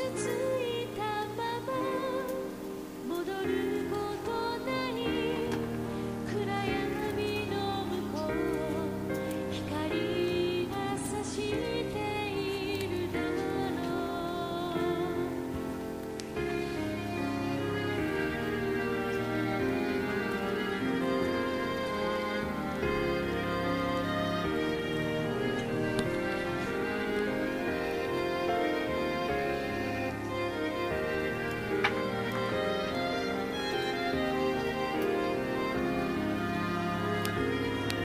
to